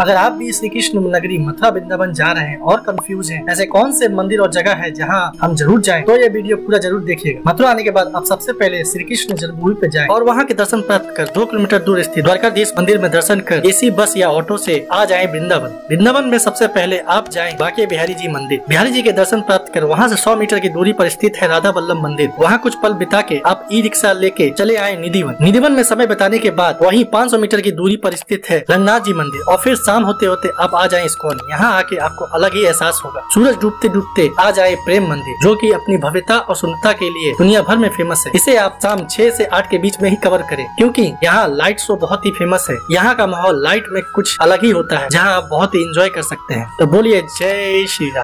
अगर आप भी श्री कृष्ण नगरी मथुरा वृंदावन जा रहे हैं और कंफ्यूज हैं, ऐसे कौन से मंदिर और जगह है जहाँ हम ज़रूर जाएँ तो ये वीडियो पूरा ज़रूर देखिएगा। मथुरा आने के बाद आप सबसे पहले श्री कृष्ण जन्मभूमि पे जाएँ और वहाँ के दर्शन प्राप्त कर दो किलोमीटर दूर स्थित द्वारकाधीश मंदिर में दर्शन कर एसी बस या ऑटो से आ जाए वृंदावन। वृंदावन में सबसे पहले आप जाए बाके बिहारी जी मंदिर। बिहारी जी के दर्शन प्राप्त कर वहाँ ऐसी सौ मीटर की दूरी आरोप स्थित है राधा वल्लभ मंदिर। वहाँ कुछ पल बिता के आप ई रिक्शा लेके चले आए निधिवन। निधिवन में समय बिताने के बाद वहीं 500 मीटर की दूरी आरोप स्थित है रंगनाथ जी मंदिर और फिर शाम होते होते आप आ जाए इस्कॉन यहाँ आके आपको अलग ही एहसास होगा। सूरज डूबते डूबते आ जाए प्रेम मंदिर, जो की अपनी भव्यता और सुंदरता के लिए दुनिया भर में फ़ेमस है। इसे आप शाम छह से आठ के बीच में ही कवर करें, क्योंकि यहाँ लाइट शो बहुत ही फ़ेमस है। यहाँ का माहौल लाइट में कुछ अलग ही होता है, जहाँ आप बहुत ही इंजॉय कर सकते हैं। तो बोलिए जय श्री राम।